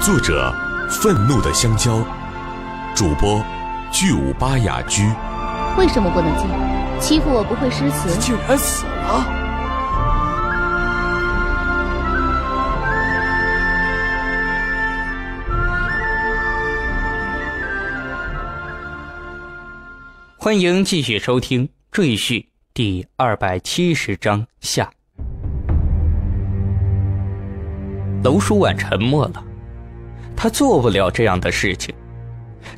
作者：愤怒的香蕉，主播：巨无巴雅居。为什么不能进？欺负我不会诗词，竟然死了！欢迎继续收听《赘婿》第二百七十章下。娄书婉沉默了，他做不了这样的事情，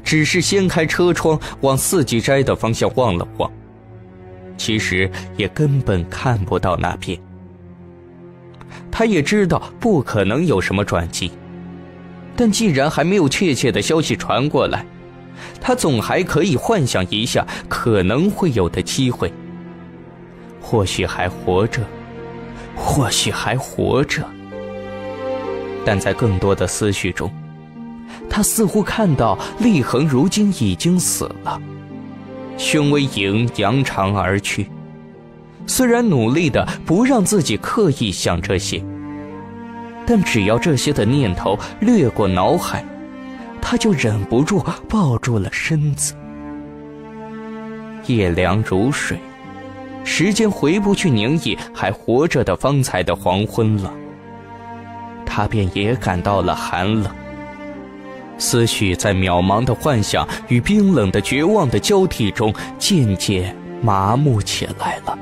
只是掀开车窗往四季斋的方向望了望，其实也根本看不到那边。他也知道不可能有什么转机，但既然还没有确切的消息传过来。他总还可以幻想一下可能会有的机会，或许还活着，或许还活着。但在更多的思绪中，他似乎看到厉恒如今已经死了。宣威营扬长而去，虽然努力的不让自己刻意想这些，但只要这些的念头掠过脑海。他就忍不住抱住了身子。夜凉如水，时间回不去宁毅还活着的方才的黄昏了。他便也感到了寒冷。思绪在渺茫的幻想与冰冷的绝望的交替中，渐渐麻木起来了。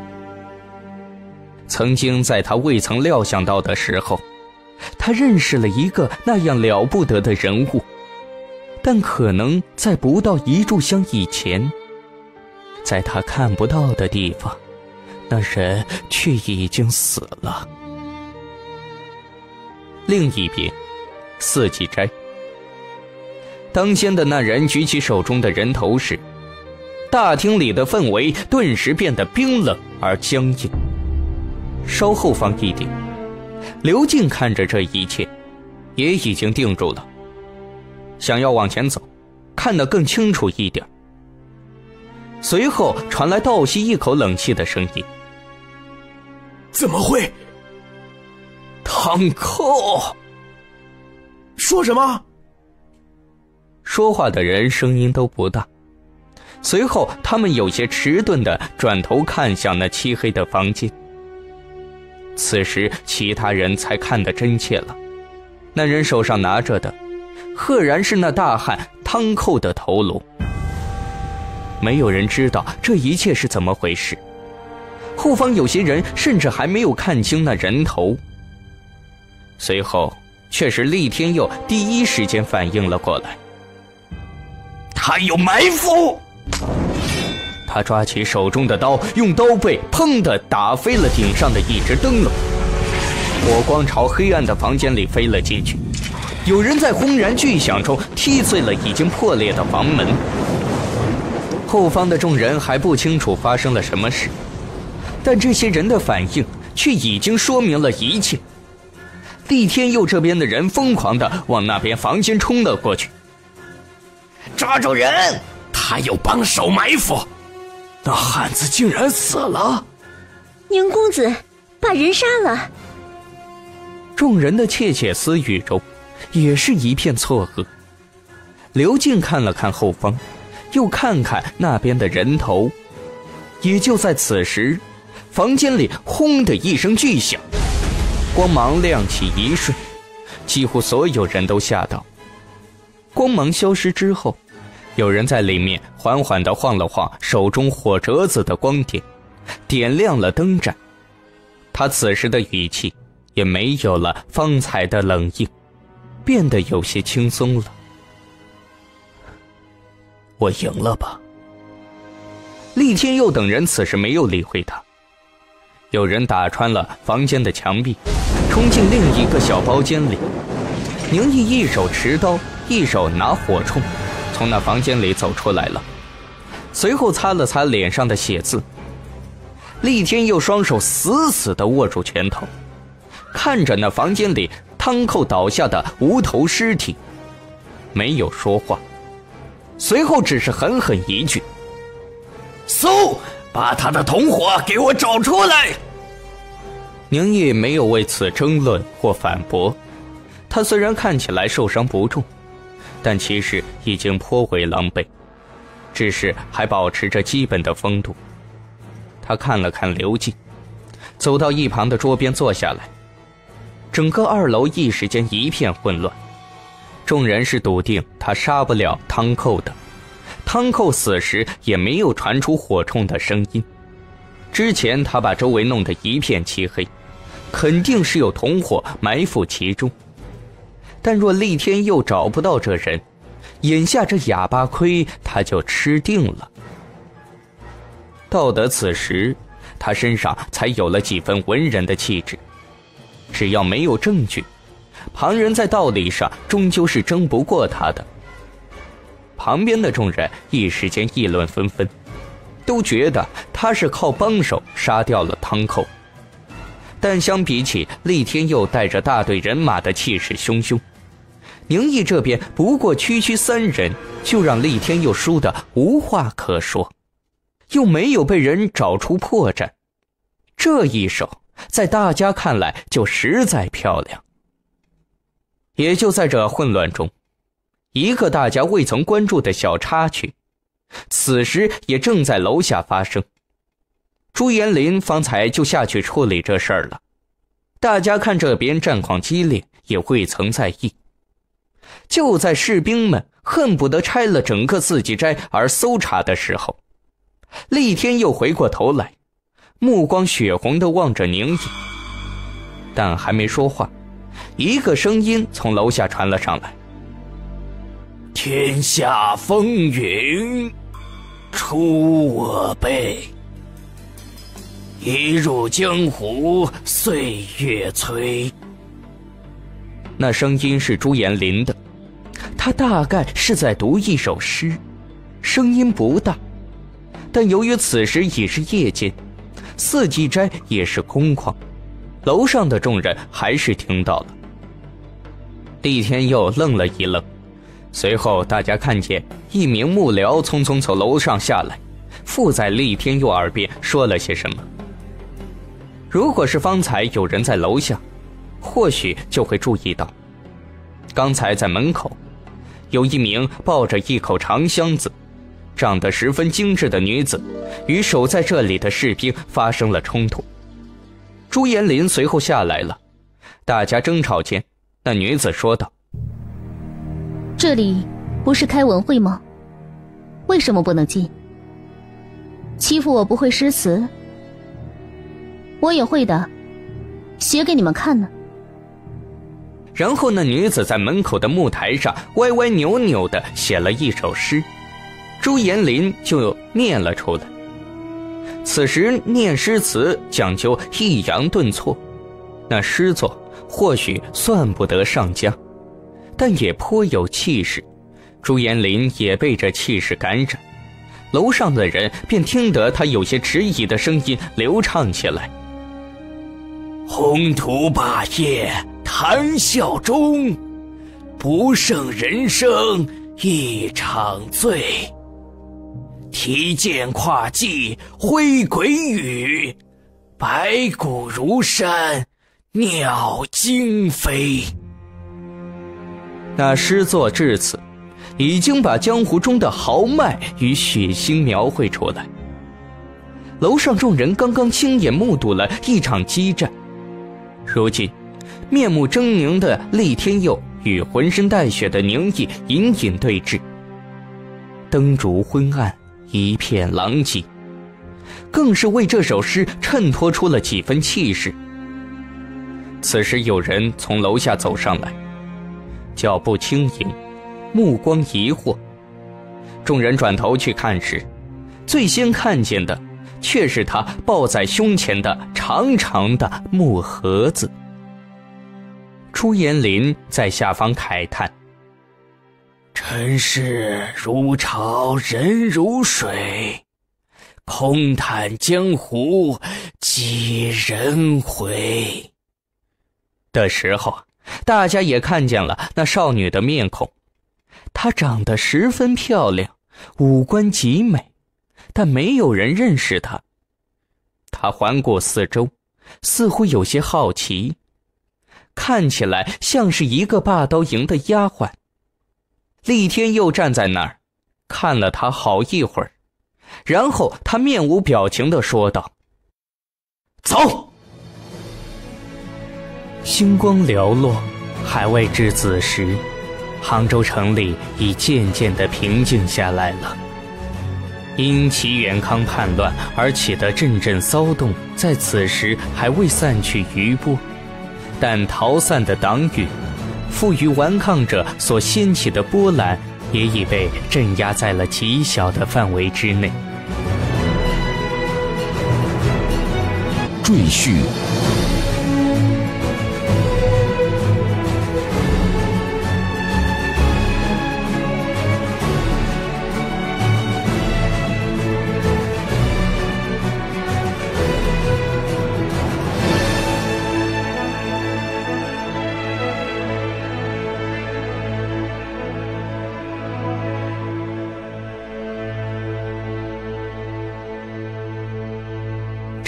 曾经在他未曾料想到的时候，他认识了一个那样了不得的人物。但可能在不到一炷香以前，在他看不到的地方，那人却已经死了。另一边，四季斋，当先的那人举起手中的人头时，大厅里的氛围顿时变得冰冷而僵硬。稍后方一点，刘静看着这一切，也已经定住了。想要往前走，看得更清楚一点。随后传来倒吸一口冷气的声音：“怎么会？堂口？说什么？”说话的人声音都不大。随后，他们有些迟钝的转头看向那漆黑的房间。此时，其他人才看得真切了。那人手上拿着的。赫然是那大汉汤寇的头颅。没有人知道这一切是怎么回事，后方有些人甚至还没有看清那人头。随后，却是厉天佑第一时间反应了过来，他有埋伏。他抓起手中的刀，用刀背砰的打飞了顶上的一只灯笼，火光朝黑暗的房间里飞了进去。有人在轰然巨响中踢碎了已经破裂的房门，后方的众人还不清楚发生了什么事，但这些人的反应却已经说明了一切。厉天佑这边的人疯狂的往那边房间冲了过去，抓住人！他有帮手埋伏，那汉子竟然死了！宁公子，把人杀了！众人的窃窃私语中。也是一片错愕。刘静看了看后方，又看看那边的人头。也就在此时，房间里轰的一声巨响，光芒亮起一瞬，几乎所有人都吓到。光芒消失之后，有人在里面缓缓地晃了晃手中火折子的光点，点亮了灯盏。他此时的语气也没有了方才的冷硬。变得有些轻松了。我赢了吧？厉天佑等人此时没有理会他。有人打穿了房间的墙壁，冲进另一个小包间里。宁毅一手持刀，一手拿火铳，从那房间里走出来了。随后擦了擦脸上的血渍。厉天佑双手死死的握住拳头，看着那房间里。汤寇倒下的无头尸体，没有说话，随后只是狠狠一句：“搜，把他的同伙给我找出来。”宁毅没有为此争论或反驳，他虽然看起来受伤不重，但其实已经颇为狼狈，只是还保持着基本的风度。他看了看刘静，走到一旁的桌边坐下来。整个二楼一时间一片混乱，众人是笃定他杀不了汤寇的。汤寇死时也没有传出火冲的声音，之前他把周围弄得一片漆黑，肯定是有同伙埋伏其中。但若厉天佑找不到这人，眼下这哑巴亏他就吃定了。到得此时，他身上才有了几分文人的气质。只要没有证据，旁人在道理上终究是争不过他的。旁边的众人一时间议论纷纷，都觉得他是靠帮手杀掉了汤寇。但相比起厉天佑带着大队人马的气势汹汹，宁毅这边不过区区三人，就让厉天佑输得无话可说，又没有被人找出破绽，这一手。在大家看来，就实在漂亮。也就在这混乱中，一个大家未曾关注的小插曲，此时也正在楼下发生。朱延林方才就下去处理这事儿了，大家看这边战况激烈，也未曾在意。就在士兵们恨不得拆了整个四季斋而搜查的时候，厉天又回过头来。目光血红的望着宁毅，但还没说话，一个声音从楼下传了上来：“天下风云出我辈，一入江湖岁月催。”那声音是朱延林的，他大概是在读一首诗，声音不大，但由于此时已是夜间。四季斋也是空旷，楼上的众人还是听到了。厉天佑愣了一愣，随后大家看见一名幕僚匆匆从楼上下来，附在厉天佑耳边说了些什么。如果是方才有人在楼下，或许就会注意到，刚才在门口，有一名抱着一口长箱子。长得十分精致的女子，与守在这里的士兵发生了冲突。朱延林随后下来了，大家争吵间，那女子说道：“这里不是开文会吗？为什么不能进？欺负我不会诗词，我也会的，写给你们看呢。”然后那女子在门口的木台上歪歪扭扭的写了一首诗。朱延林就念了出来。此时念诗词讲究抑扬顿挫，那诗作或许算不得上佳，但也颇有气势。朱延林也被这气势感染，楼上的人便听得他有些迟疑的声音流畅起来：“宏图霸业谈笑中，不胜人生一场醉。”提剑跨骑挥鬼羽，白骨如山鸟惊飞。那诗作至此，已经把江湖中的豪迈与血腥描绘出来。楼上众人刚刚亲眼目睹了一场激战，如今，面目狰狞的厉天佑与浑身带血的宁毅隐隐对峙，灯烛昏暗。一片狼藉，更是为这首诗衬托出了几分气势。此时有人从楼下走上来，脚步轻盈，目光疑惑。众人转头去看时，最先看见的却是他抱在胸前的长长的木盒子。朱延林在下方慨叹。尘世如潮，人如水，空叹江湖几人回？的时候，大家也看见了那少女的面孔，她长得十分漂亮，五官极美，但没有人认识她。她环顾四周，似乎有些好奇。看起来像是一个霸刀营的丫鬟。厉天佑站在那儿，看了他好一会儿，然后他面无表情的说道：“走。”星光寥落，还未至子时，杭州城里已渐渐的平静下来了。因齐元康叛乱而起的阵阵骚动，在此时还未散去余波，但逃散的党羽，负隅顽抗者所掀起的波澜，也已被镇压在了极小的范围之内。赘婿。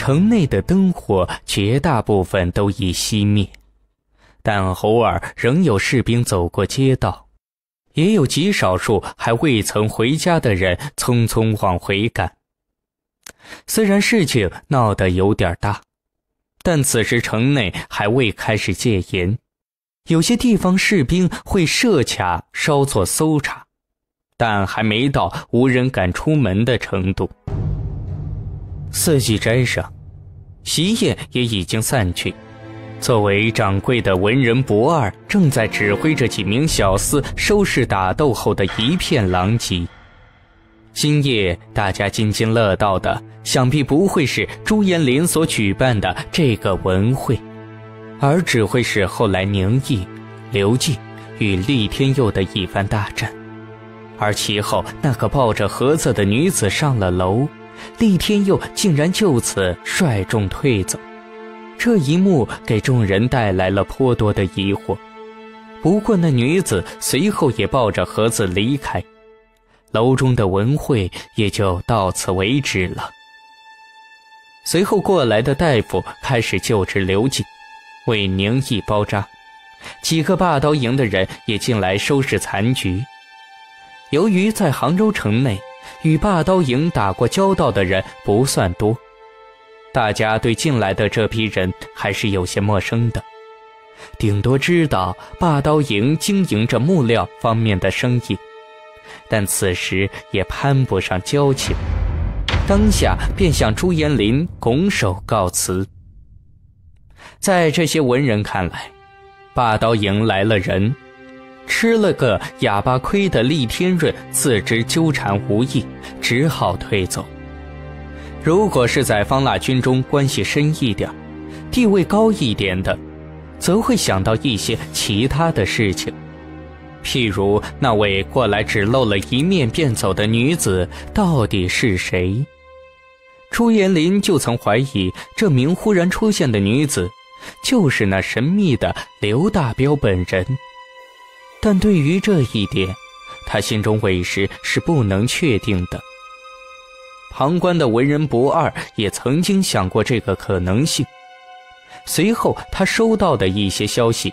城内的灯火绝大部分都已熄灭，但偶尔仍有士兵走过街道，也有极少数还未曾回家的人匆匆往回赶。虽然事情闹得有点大，但此时城内还未开始戒严，有些地方士兵会设卡稍作搜查，但还没到无人敢出门的程度。四季斋上，席宴也已经散去。作为掌柜的文人不二正在指挥着几名小厮收拾打斗后的一片狼藉。今夜大家津津乐道的，想必不会是朱延林所举办的这个文会，而只会是后来宁毅、刘进与厉天佑的一番大战。而其后那个抱着盒子的女子上了楼。厉天佑竟然就此率众退走，这一幕给众人带来了颇多的疑惑。不过那女子随后也抱着盒子离开，楼中的文会也就到此为止了。随后过来的大夫开始救治刘瑾，为宁毅包扎，几个霸刀营的人也进来收拾残局。由于在杭州城内。与霸刀营打过交道的人不算多，大家对进来的这批人还是有些陌生的，顶多知道霸刀营经营着木料方面的生意，但此时也攀不上交情，当下便向朱延林拱手告辞。在这些文人看来，霸刀营来了人。吃了个哑巴亏的厉天润自知纠缠无益，只好退走。如果是在方腊军中关系深一点、地位高一点的，则会想到一些其他的事情，譬如那位过来只露了一面便走的女子到底是谁？朱延林就曾怀疑，这名忽然出现的女子，就是那神秘的刘大彪本人。但对于这一点，他心中委实是不能确定的。旁观的文人不二也曾经想过这个可能性，随后他收到的一些消息，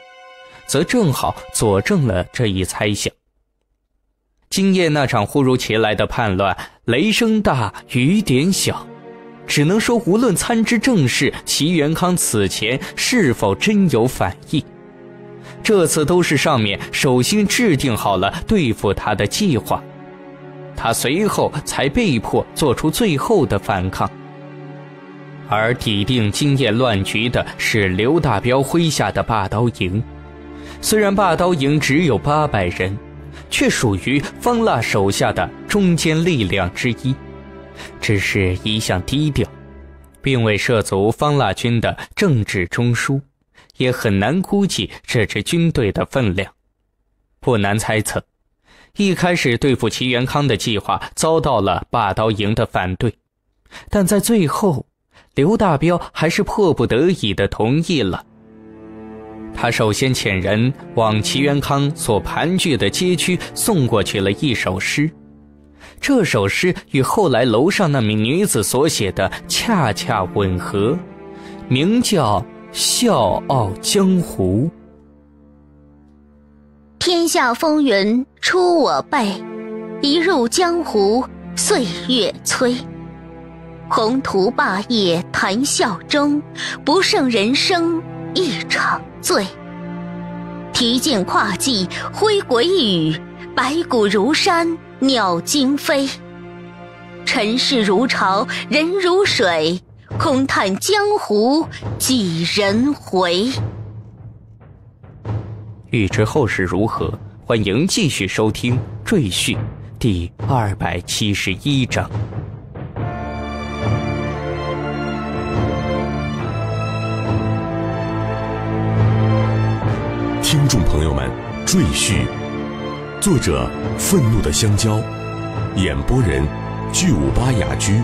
则正好佐证了这一猜想。今夜那场忽如其来的叛乱，雷声大雨点小，只能说无论参知政事齐元康此前是否真有反意。这次都是上面首先制定好了对付他的计划，他随后才被迫做出最后的反抗。而抵定今夜乱局的是刘大彪麾下的霸刀营，虽然霸刀营只有八百人，却属于方腊手下的中坚力量之一，只是一向低调，并未涉足方腊军的政治中枢。也很难估计这支军队的分量，不难猜测，一开始对付齐元康的计划遭到了霸刀营的反对，但在最后，刘大彪还是迫不得已的同意了。他首先遣人往齐元康所盘踞的街区送过去了一首诗，这首诗与后来楼上那名女子所写的恰恰吻合，名叫。笑傲江湖。天下风云出我辈，一入江湖岁月催。宏图霸业谈笑中，不胜人生一场醉。提剑跨骑挥鬼雨，白骨如山鸟惊飞。尘世如潮人如水，空叹江湖几人回。欲知后事如何，欢迎继续收听《赘婿》第二百七十一章。听众朋友们，《赘婿》，作者：愤怒的香蕉，演播人：巨五八雅居。